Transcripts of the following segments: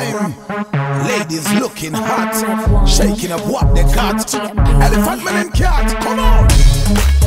time. Ladies looking hot, shaking up what they got. Elephant man and Kat, come on.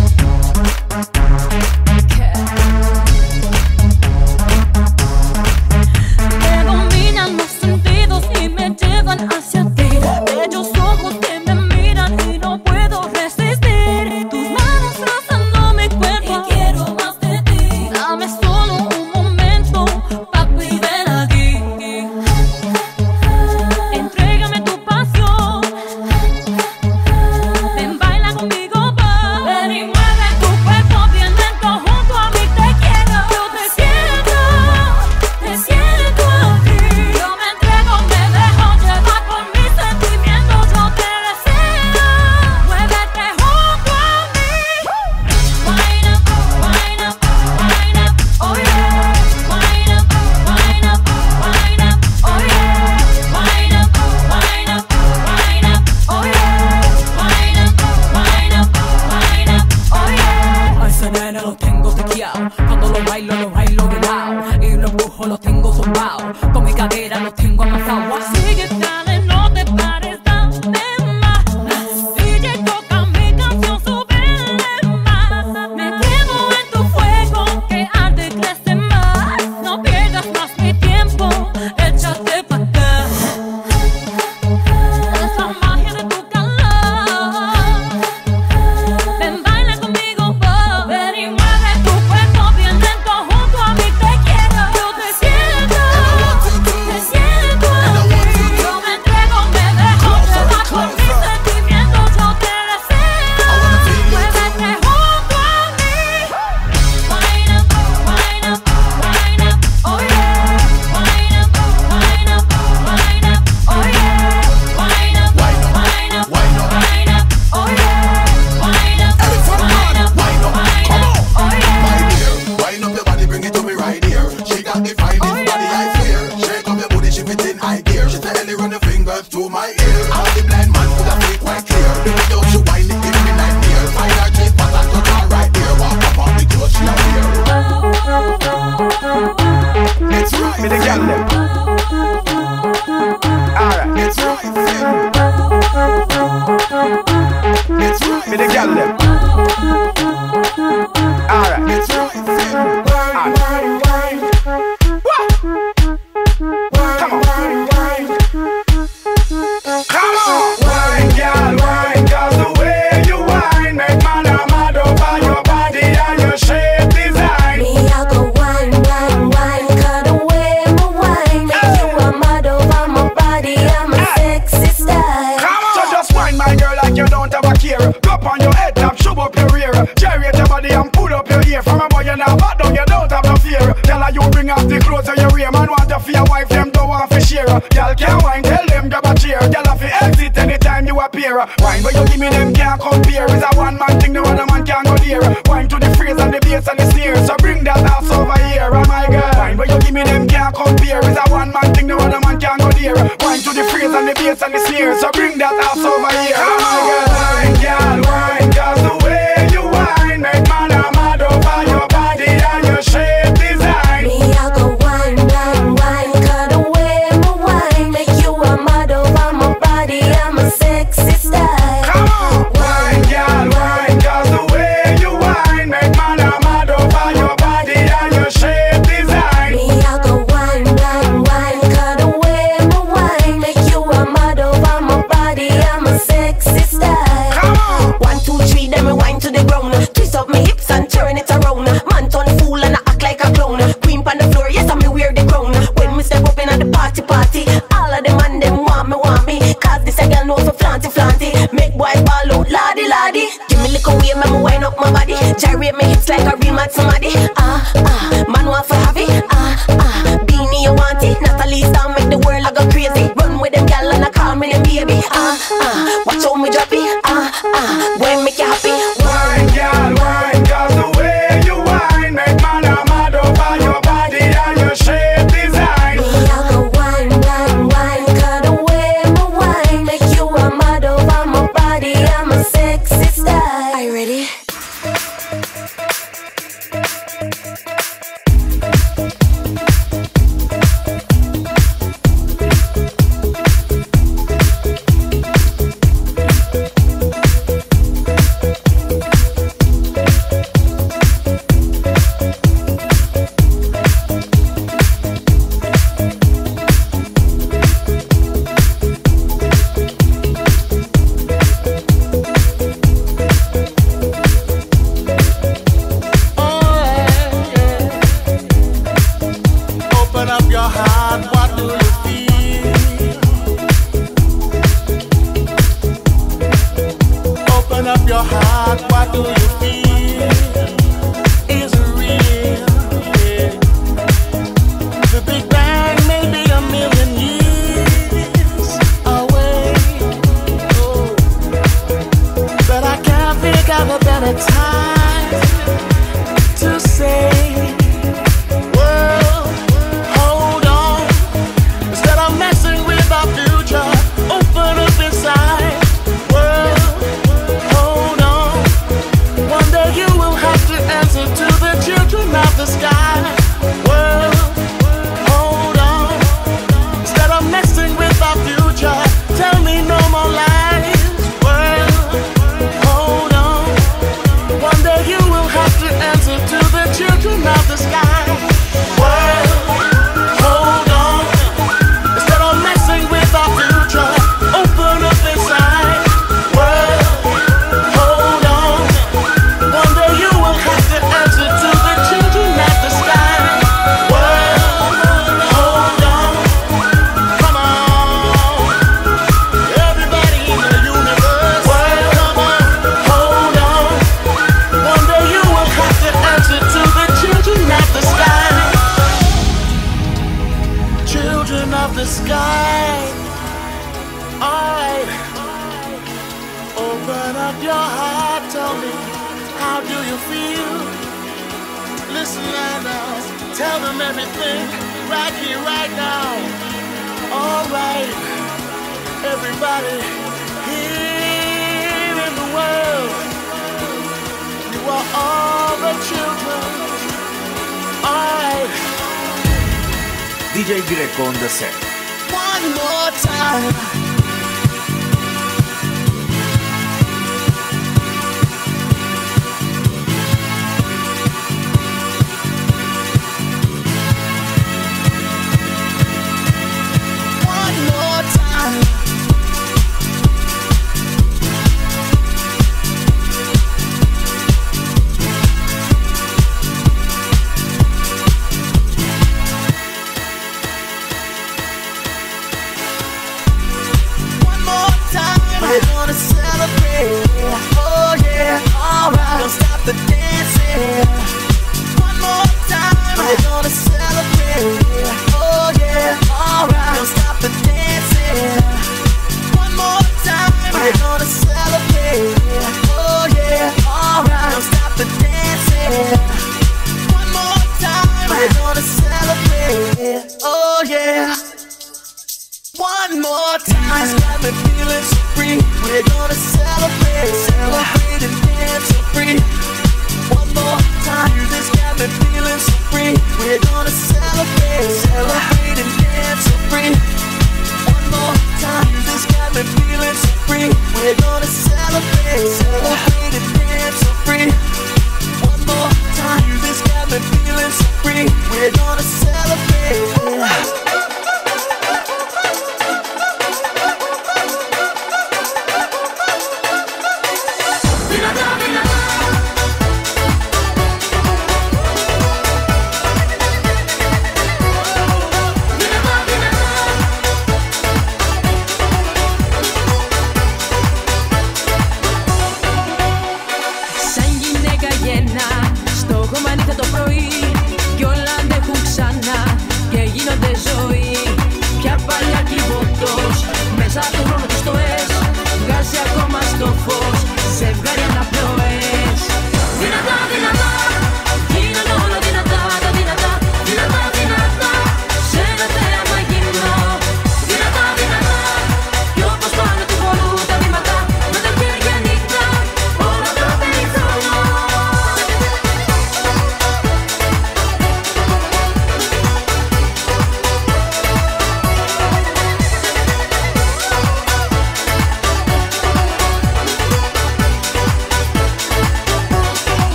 fear. Girl, I fi exit anytime you appear. Wine but you give me them can't compare. Is a one man thing, no other man can go there. Wine to the phrase and the bass and the snare. So bring that ass over here, oh my girl. Wine but you give me them can't compare. Is a one man thing, no other man can go there. Wine to the phrase and the bass and the snare. So bring that ass over here, oh my girl.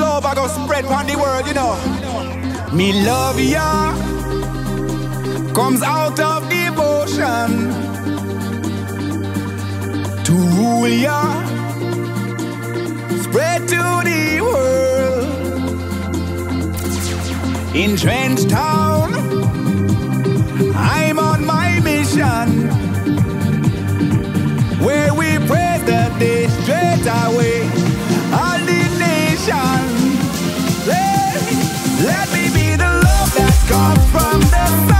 Love I go spread on the world, you know. Me love ya comes out of devotion to rule ya, spread to the world. In Trench Town, I'm on my mission where we pray that day straight away. come from the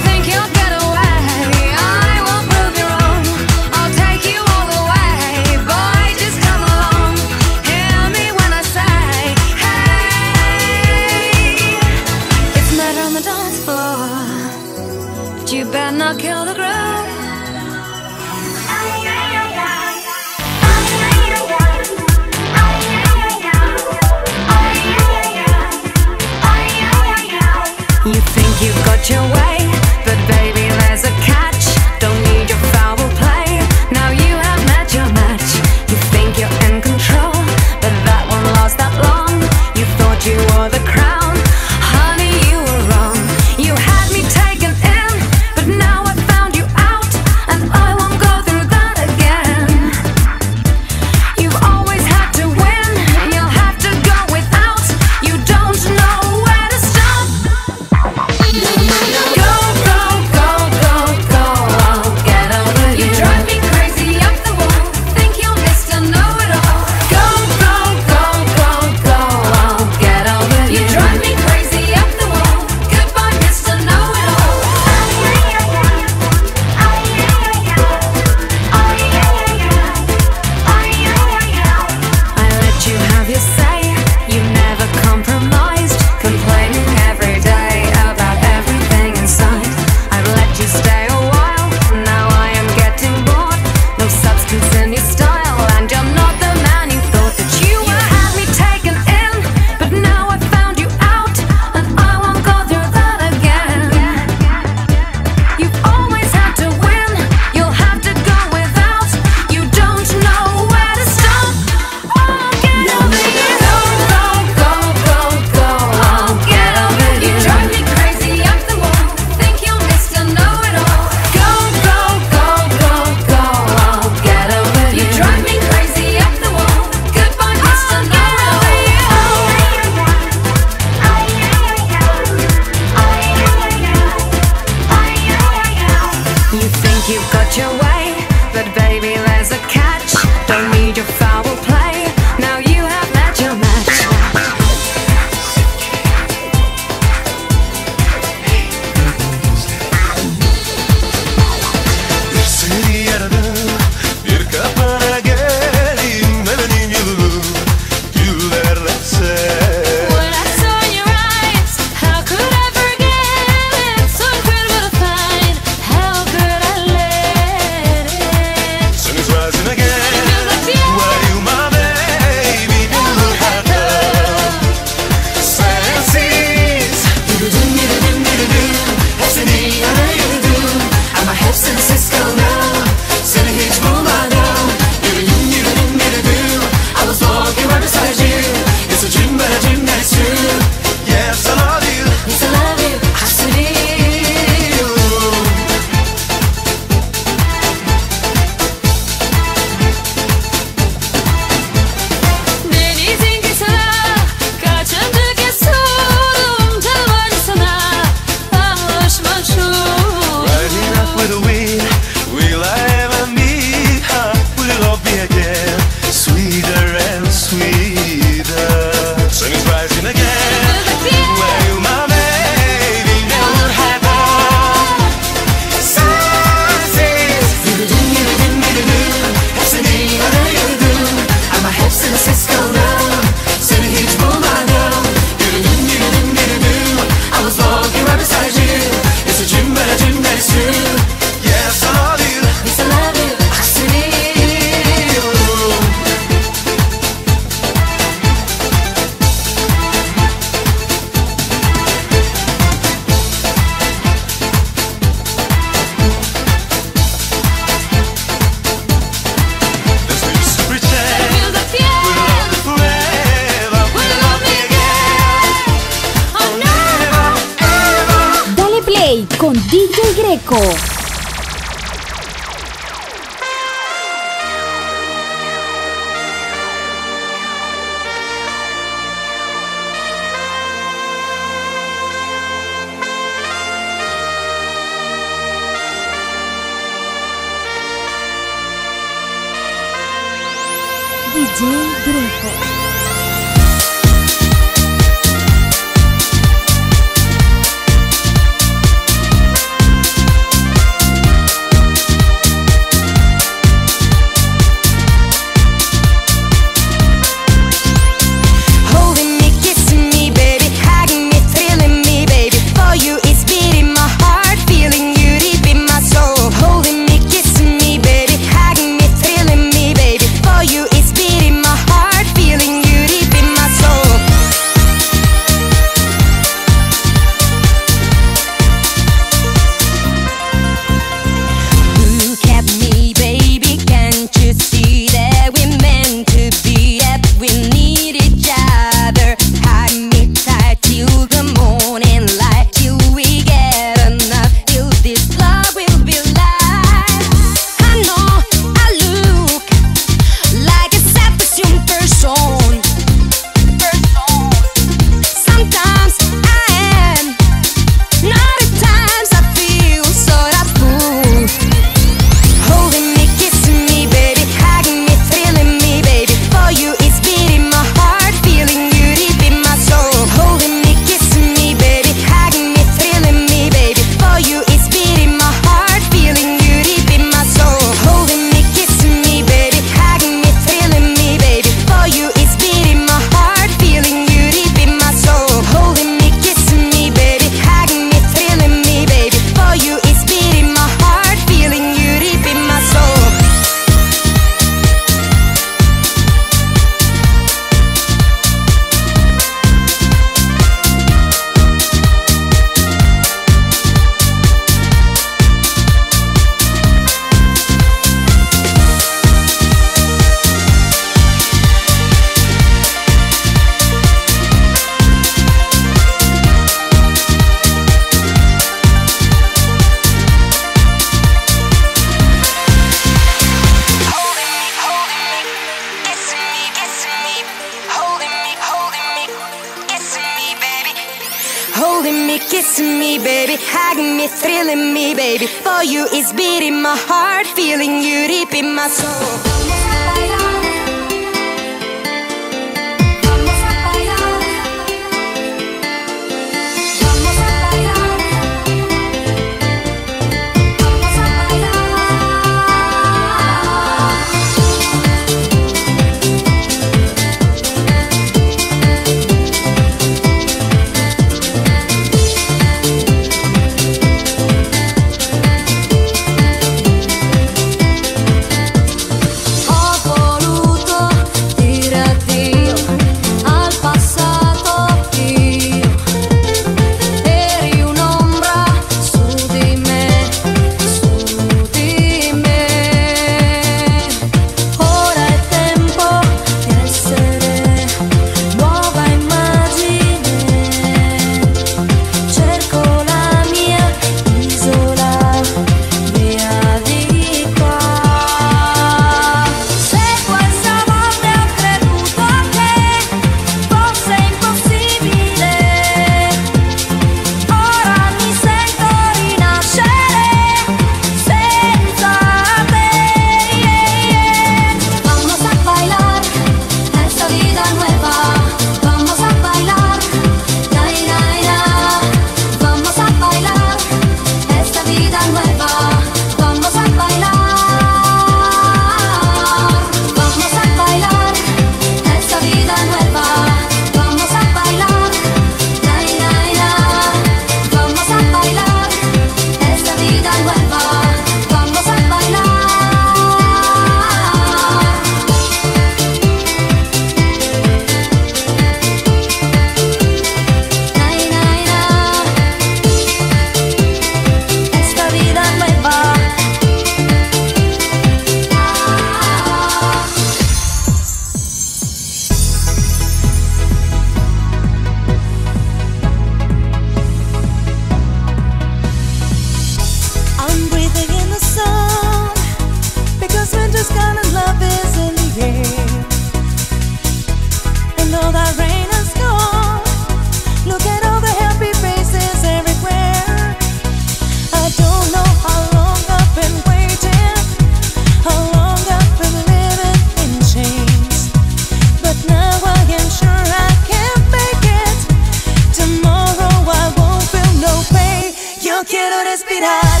respirar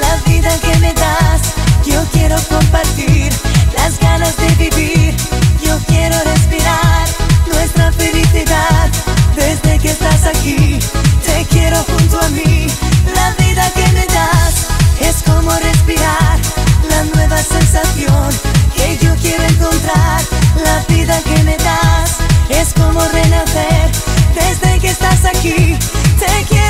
la vida que me das. Yo quiero compartir las ganas de vivir. Yo quiero respirar nuestra felicidad desde que estás aquí. Te quiero junto a mí. La vida que me das es como respirar la nueva sensación que yo quiero encontrar. La vida que me das es como renacer desde que estás aquí. Te quiero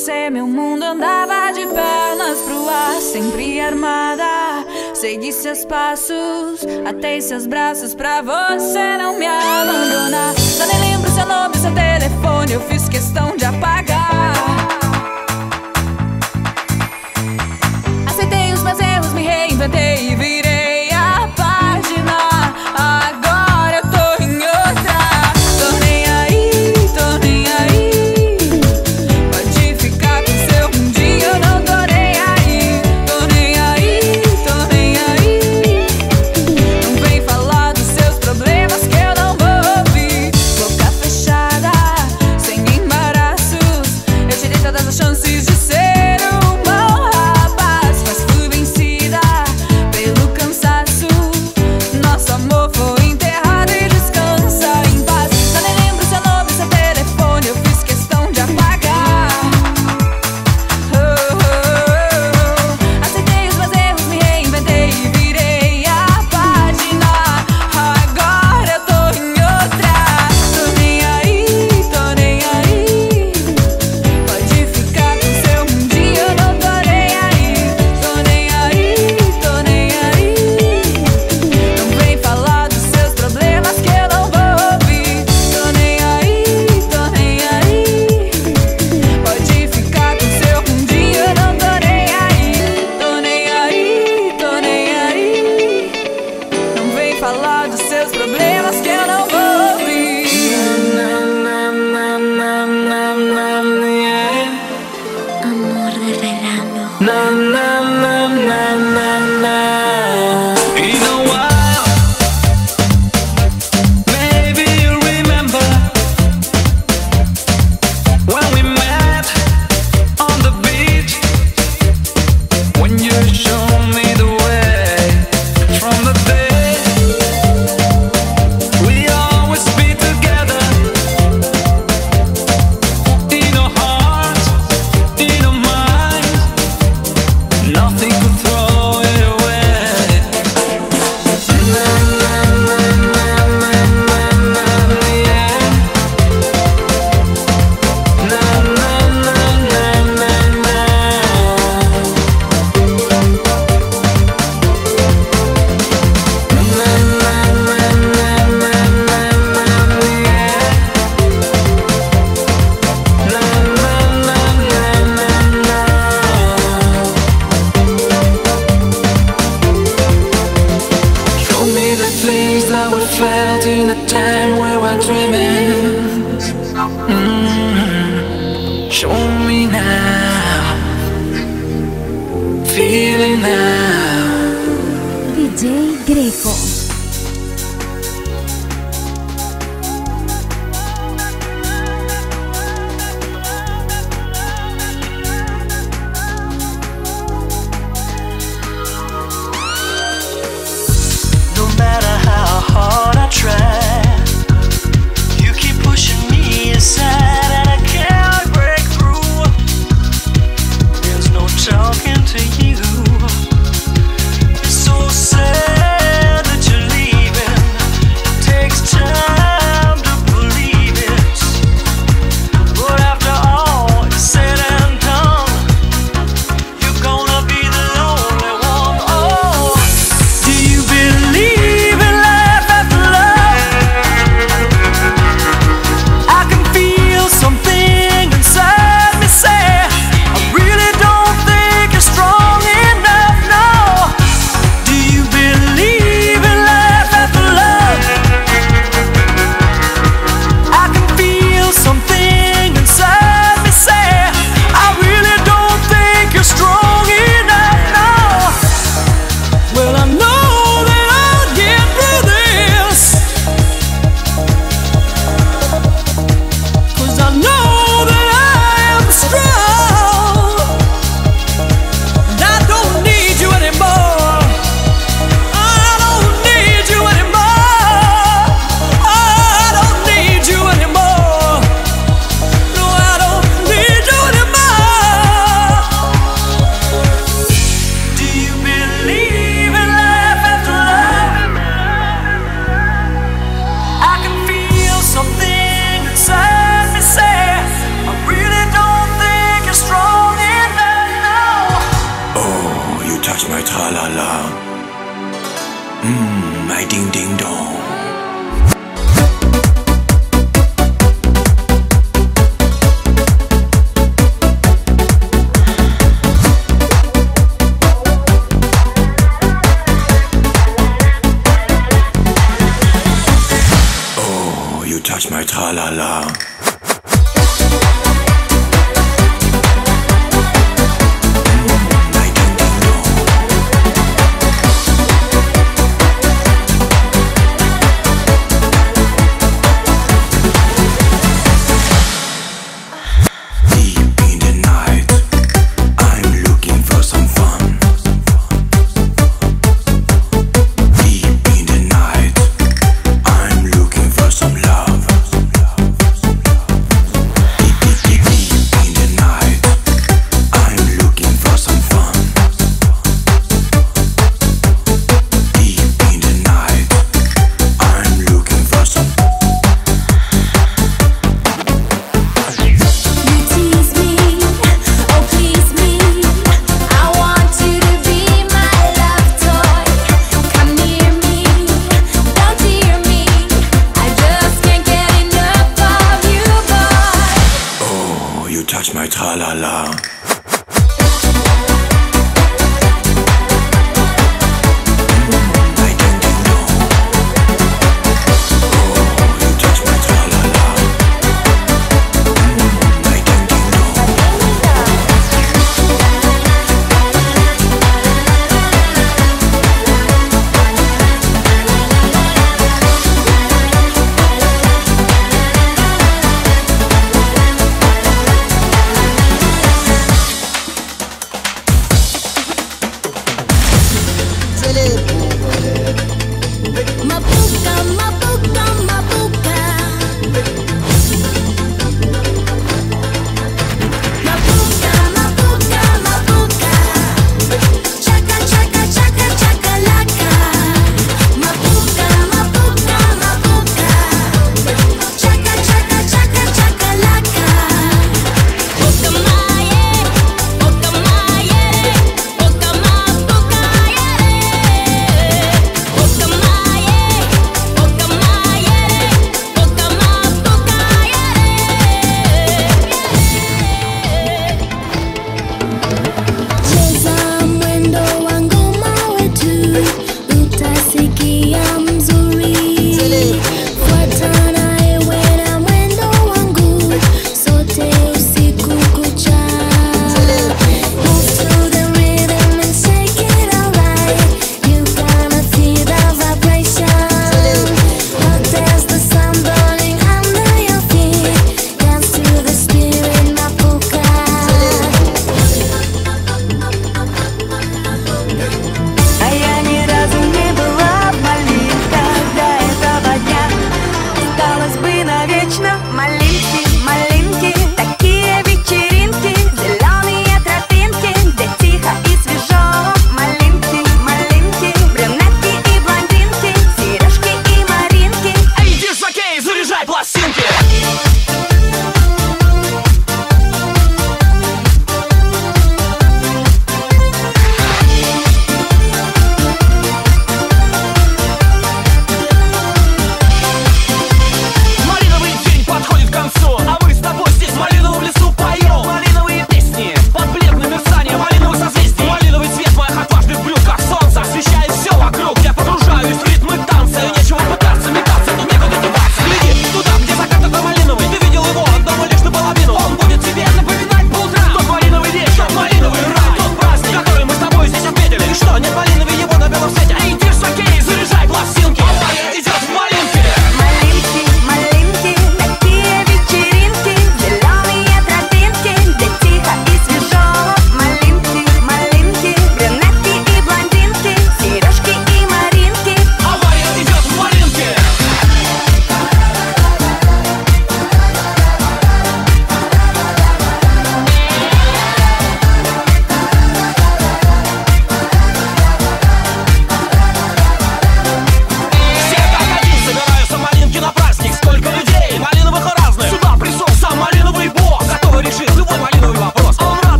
você, meu mundo andava de pernas pro ar, sempre armada. Segui seus passos, atei seus braços pra você não me na na na na. love. Mmm, my ding ding dong. Oh, you touch my tra-la-la.